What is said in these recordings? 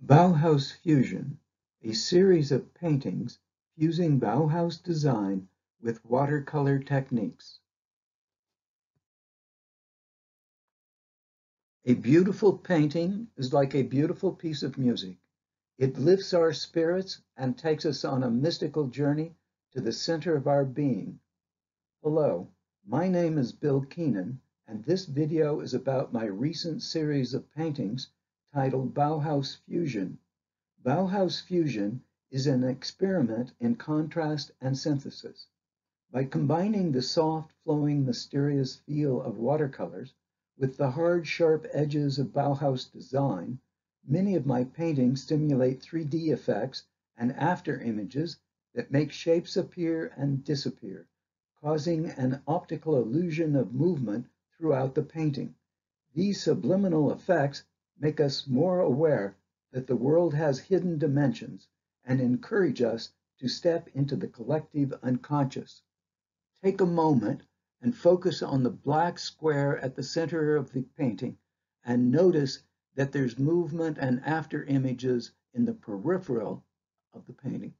Bauhaus Fusion, a series of paintings fusing Bauhaus design with watercolor techniques. A beautiful painting is like a beautiful piece of music. It lifts our spirits and takes us on a mystical journey to the center of our being. Hello, my name is Bill Keenan, and this video is about my recent series of paintings titled Bauhaus Fusion. Bauhaus Fusion is an experiment in contrast and synthesis. By combining the soft, flowing, mysterious feel of watercolors with the hard, sharp edges of Bauhaus design, many of my paintings stimulate 3D effects and after images that make shapes appear and disappear, causing an optical illusion of movement throughout the painting. These subliminal effects make us more aware that the world has hidden dimensions and encourage us to step into the collective unconscious. Take a moment and focus on the black square at the center of the painting and notice that there's movement and after images in the peripheral of the painting.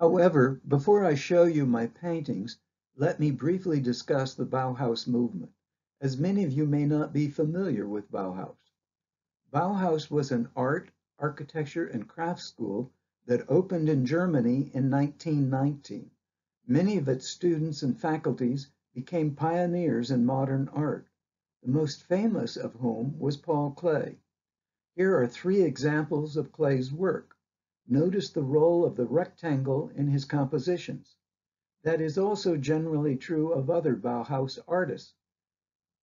However, before I show you my paintings, let me briefly discuss the Bauhaus movement, as many of you may not be familiar with Bauhaus. Bauhaus was an art, architecture, and craft school that opened in Germany in 1919. Many of its students and faculties became pioneers in modern art, the most famous of whom was Paul Klee. Here are three examples of Klee's work. Notice the role of the rectangle in his compositions. That is also generally true of other Bauhaus artists.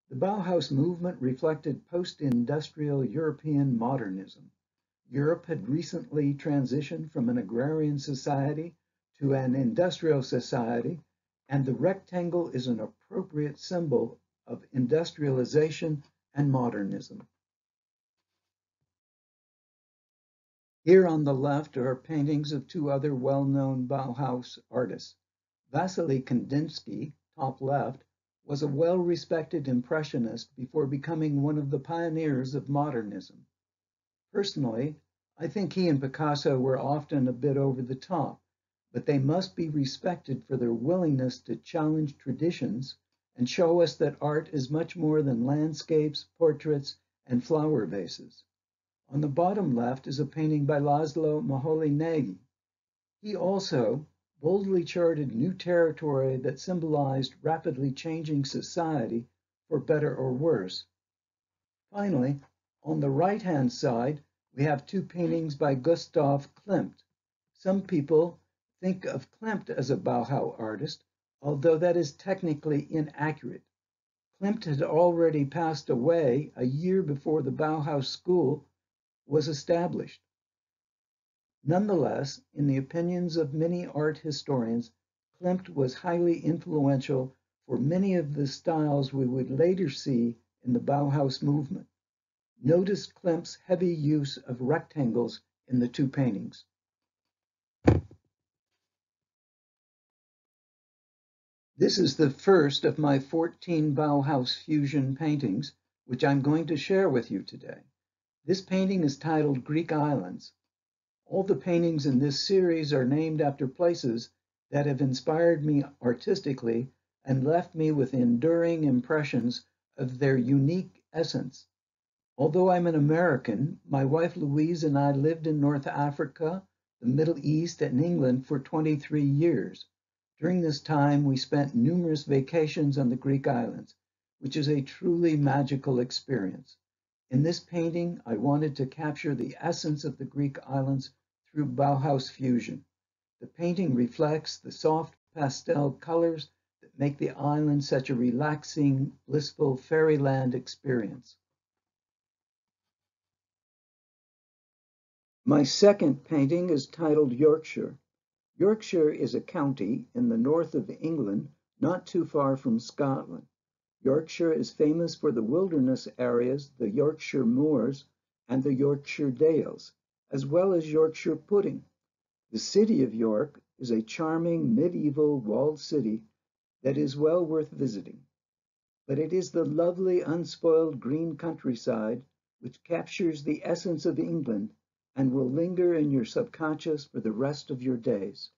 The Bauhaus movement reflected post-industrial European modernism. Europe had recently transitioned from an agrarian society to an industrial society, and the rectangle is an appropriate symbol of industrialization and modernism. Here on the left are paintings of two other well-known Bauhaus artists. Vasily Kandinsky, top left, was a well-respected impressionist before becoming one of the pioneers of modernism. Personally, I think he and Picasso were often a bit over the top, but they must be respected for their willingness to challenge traditions and show us that art is much more than landscapes, portraits, and flower vases. On the bottom left is a painting by Laszlo Moholy-Nagy. He also boldly charted new territory that symbolized rapidly changing society for better or worse. Finally, on the right-hand side, we have two paintings by Gustav Klimt. Some people think of Klimt as a Bauhaus artist, although that is technically inaccurate. Klimt had already passed away a year before the Bauhaus school was established. Nonetheless, in the opinions of many art historians, Klimt was highly influential for many of the styles we would later see in the Bauhaus movement. Notice Klimt's heavy use of rectangles in the two paintings. This is the first of my 14 Bauhaus fusion paintings, which I'm going to share with you today. This painting is titled Greek Islands. All the paintings in this series are named after places that have inspired me artistically and left me with enduring impressions of their unique essence. Although I'm an American, my wife Louise and I lived in North Africa, the Middle East, and England for 23 years. During this time, we spent numerous vacations on the Greek islands, which is a truly magical experience. In this painting, I wanted to capture the essence of the Greek islands through Bauhaus fusion. The painting reflects the soft pastel colors that make the island such a relaxing, blissful fairyland experience. My second painting is titled Yorkshire. Yorkshire is a county in the north of England, not too far from Scotland. Yorkshire is famous for the wilderness areas, the Yorkshire moors, and the Yorkshire dales, as well as Yorkshire pudding. The city of York is a charming medieval walled city that is well worth visiting. But it is the lovely unspoiled green countryside which captures the essence of England and will linger in your subconscious for the rest of your days.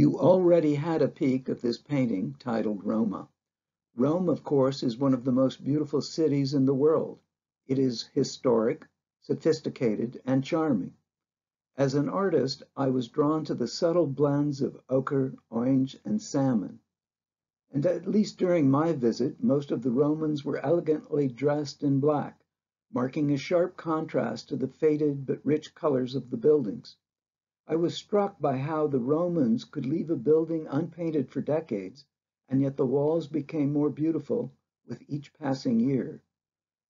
You already had a peek of this painting titled Roma. Rome, of course, is one of the most beautiful cities in the world. It is historic, sophisticated, and charming. As an artist, I was drawn to the subtle blends of ochre, orange, and salmon. And at least during my visit, most of the Romans were elegantly dressed in black, marking a sharp contrast to the faded but rich colors of the buildings. I was struck by how the Romans could leave a building unpainted for decades, and yet the walls became more beautiful with each passing year.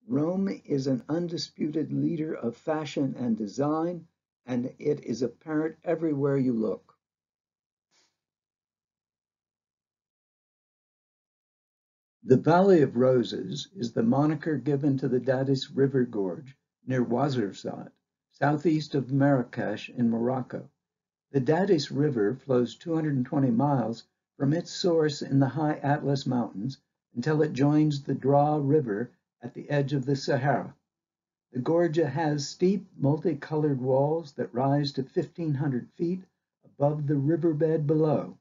Rome is an undisputed leader of fashion and design, and it is apparent everywhere you look. The Valley of Roses is the moniker given to the Dadis River Gorge near Ouarzazate southeast of Marrakesh in Morocco. The Dadis River flows 220 miles from its source in the high Atlas Mountains until it joins the Draa River at the edge of the Sahara. The gorge has steep, multicolored walls that rise to 1,500 feet above the riverbed below.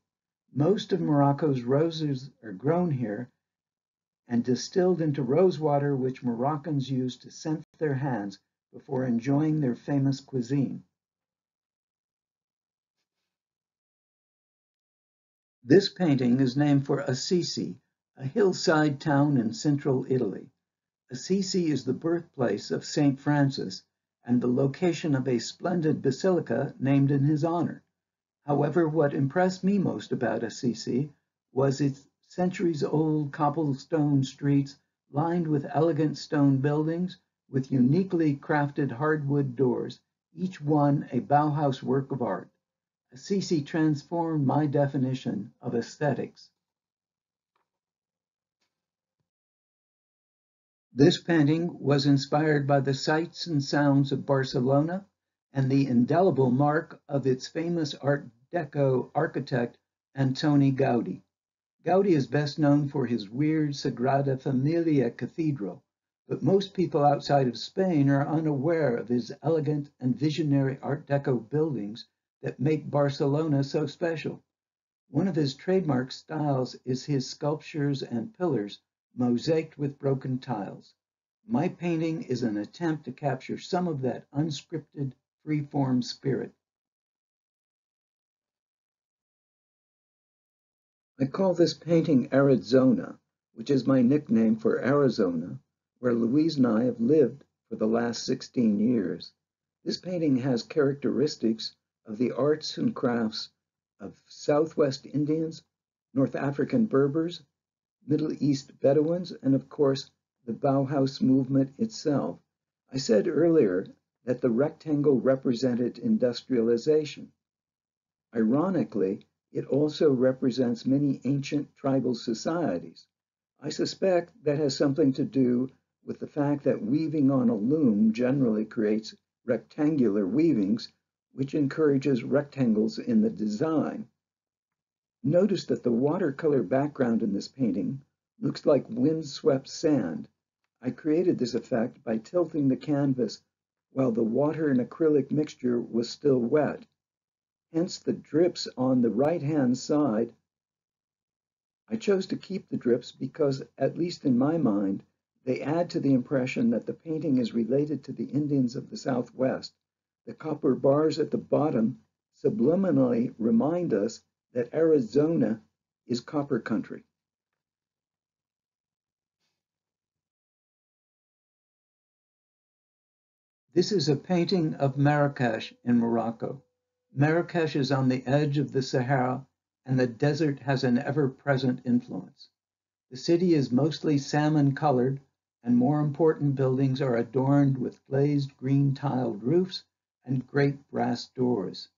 Most of Morocco's roses are grown here and distilled into rose water, which Moroccans use to scent their hands before enjoying their famous cuisine. This painting is named for Assisi, a hillside town in central Italy. Assisi is the birthplace of Saint Francis and the location of a splendid basilica named in his honor. However, what impressed me most about Assisi was its centuries-old cobblestone streets lined with elegant stone buildings with uniquely crafted hardwood doors, each one a Bauhaus work of art. Assisi transformed my definition of aesthetics. This painting was inspired by the sights and sounds of Barcelona and the indelible mark of its famous Art Deco architect Antoni Gaudi. Gaudi is best known for his weird Sagrada Familia cathedral, but most people outside of Spain are unaware of his elegant and visionary Art Deco buildings that make Barcelona so special. One of his trademark styles is his sculptures and pillars mosaiced with broken tiles. My painting is an attempt to capture some of that unscripted, free-form spirit. I call this painting Arizona, which is my nickname for Arizona, where Louise and I have lived for the last 16 years. This painting has characteristics of the arts and crafts of Southwest Indians, North African Berbers, Middle East Bedouins, and of course, the Bauhaus movement itself. I said earlier that the rectangle represented industrialization. Ironically, it also represents many ancient tribal societies. I suspect that has something to do with the fact that weaving on a loom generally creates rectangular weavings, which encourages rectangles in the design. Notice that the watercolor background in this painting looks like windswept sand. I created this effect by tilting the canvas while the water and acrylic mixture was still wet. Hence the drips on the right-hand side. I chose to keep the drips because, at least in my mind, they add to the impression that the painting is related to the Indians of the Southwest. The copper bars at the bottom subliminally remind us that Arizona is copper country. This is a painting of Marrakesh in Morocco. Marrakesh is on the edge of the Sahara and the desert has an ever-present influence. The city is mostly salmon colored and more important buildings are adorned with glazed green tiled roofs and great brass doors.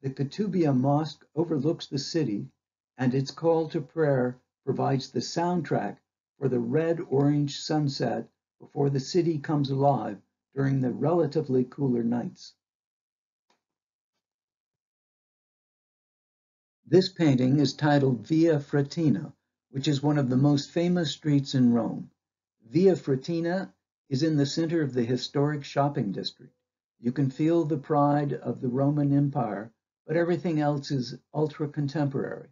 The Koutoubia Mosque overlooks the city and its call to prayer provides the soundtrack for the red-orange sunset before the city comes alive during the relatively cooler nights. This painting is titled Via Frattina, which is one of the most famous streets in Rome. Via Frattina is in the center of the historic shopping district. You can feel the pride of the Roman Empire, but everything else is ultra contemporary.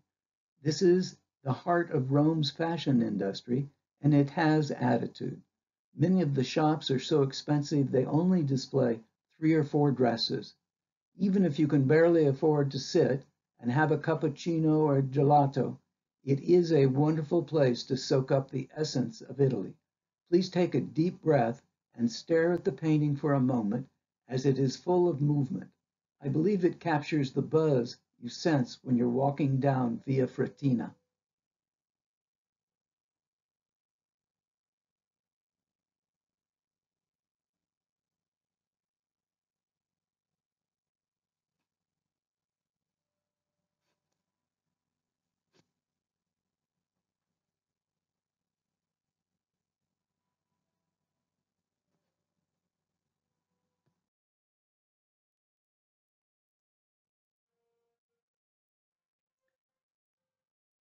This is the heart of Rome's fashion industry, and it has attitude. Many of the shops are so expensive they only display three or four dresses. Even if you can barely afford to sit and have a cappuccino or gelato, it is a wonderful place to soak up the essence of Italy. Please take a deep breath and stare at the painting for a moment as it is full of movement. I believe it captures the buzz you sense when you're walking down Via Frattina.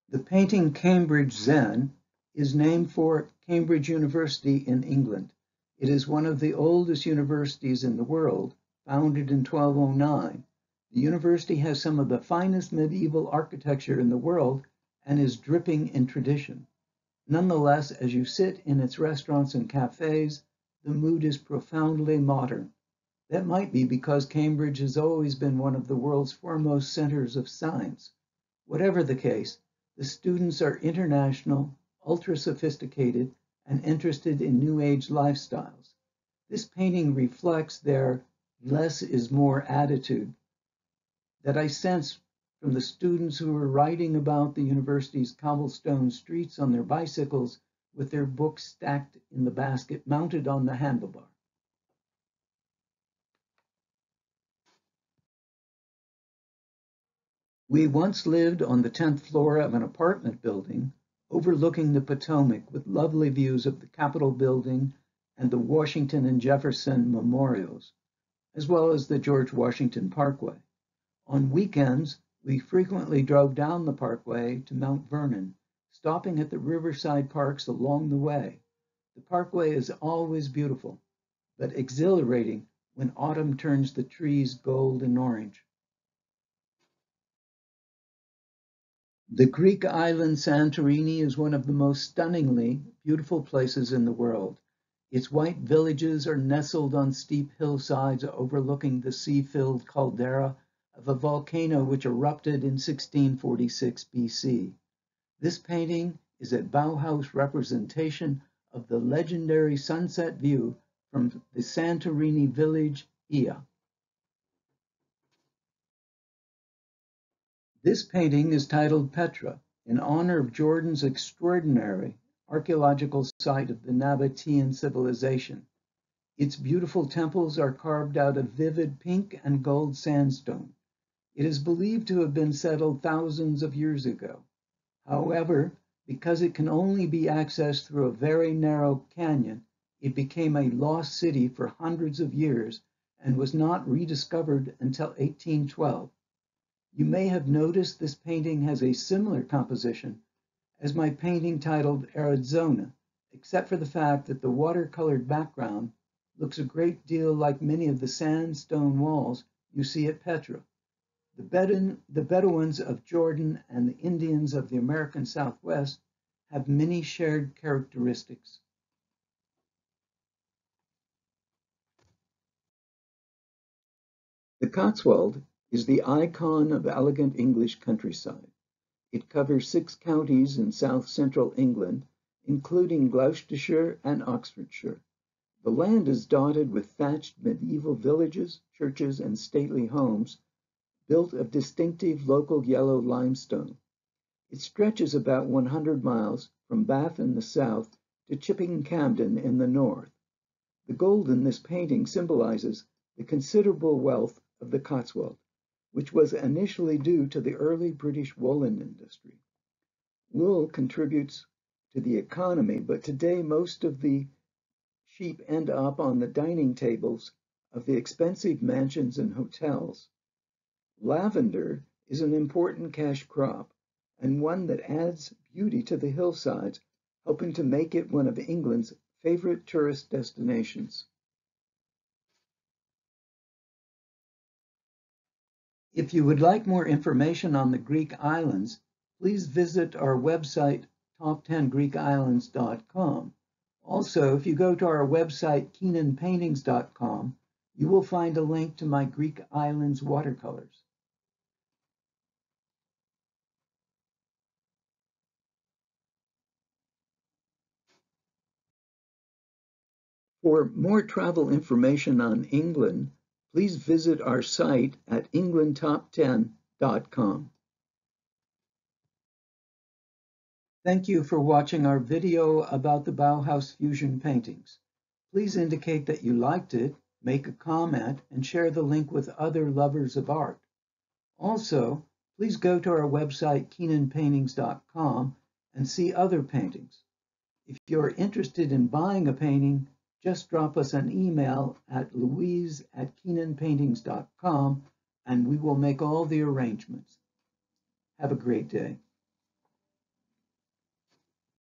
The painting Cambridge Zen is named for Cambridge University in England. It is one of the oldest universities in the world, founded in 1209. The university has some of the finest medieval architecture in the world and is dripping in tradition. Nonetheless, as you sit in its restaurants and cafes, the mood is profoundly modern. That might be because Cambridge has always been one of the world's foremost centers of science. Whatever the case, the students are international, ultra sophisticated, and interested in New Age lifestyles. This painting reflects their less is more attitude that I sense from the students who are riding about the university's cobblestone streets on their bicycles with their books stacked in the basket mounted on the handlebar. We once lived on the 10th floor of an apartment building overlooking the Potomac with lovely views of the Capitol building and the Washington and Jefferson memorials, as well as the George Washington Parkway. On weekends, we frequently drove down the parkway to Mount Vernon, stopping at the riverside parks along the way. The parkway is always beautiful, but exhilarating when autumn turns the trees gold and orange. The Greek island Santorini is one of the most stunningly beautiful places in the world. Its white villages are nestled on steep hillsides overlooking the sea-filled caldera of a volcano which erupted in 1646 BC. This painting is a Bauhaus representation of the legendary sunset view from the Santorini village, Oia. This painting is titled Petra, in honor of Jordan's extraordinary archaeological site of the Nabatean civilization. Its beautiful temples are carved out of vivid pink and gold sandstone. It is believed to have been settled thousands of years ago. However, because it can only be accessed through a very narrow canyon, it became a lost city for hundreds of years and was not rediscovered until 1812. You may have noticed this painting has a similar composition as my painting titled Arizona, except for the fact that the watercolored background looks a great deal like many of the sandstone walls you see at Petra. The, Bedouin, the Bedouins of Jordan and the Indians of the American Southwest have many shared characteristics. The Cotswold is the icon of elegant English countryside. It covers six counties in south central England, including Gloucestershire and Oxfordshire. The land is dotted with thatched medieval villages, churches, and stately homes built of distinctive local yellow limestone. It stretches about 100 miles from Bath in the south to Chipping Campden in the north. The gold in this painting symbolizes the considerable wealth of the Cotswold which was initially due to the early British woolen industry. Wool contributes to the economy, but today most of the sheep end up on the dining tables of the expensive mansions and hotels. Lavender is an important cash crop and one that adds beauty to the hillsides, helping to make it one of England's favorite tourist destinations. If you would like more information on the Greek islands, please visit our website, top10greekislands.com. Also, if you go to our website, keenanpaintings.com, you will find a link to my Greek islands watercolors. For more travel information on England, please visit our site at englandtop10.com. Thank you for watching our video about the Bauhaus Fusion paintings. Please indicate that you liked it, make a comment, and share the link with other lovers of art. Also, please go to our website, keenanpaintings.com, and see other paintings. If you're interested in buying a painting, just drop us an email at louise at keenanpaintings.com and we will make all the arrangements. Have a great day.